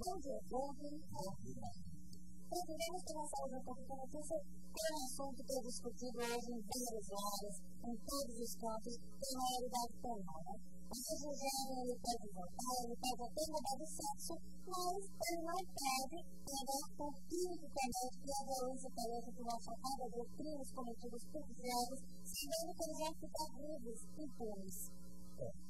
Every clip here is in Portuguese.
onde houve Precisamos começar a porque a notícia é um assunto que é discutido hoje em várias áreas, em todos os campos, tem maioridade penal. Né? Mas o jovem ele pode votar, ele pode até mudar de sexo, mas ele não pode andar com crime comete e a violência parece que mostra cada dia crimes cometidos por jovens, sabendo que eles vão ficar vivos, impunes. É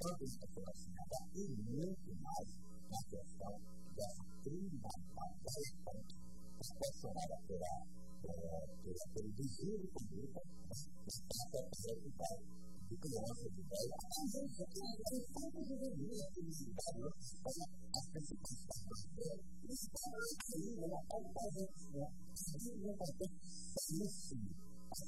Quantos de nós, cada um muito mais na questão da triunfalidade proporcionada pela, pela, pela, pelo desvio de conduta que passa pela idade de criança, de velho, até mesmo de falta de dever, de felicidade, as principais fatores, principalmente ainda na qualidade de vida, seguindo um contexto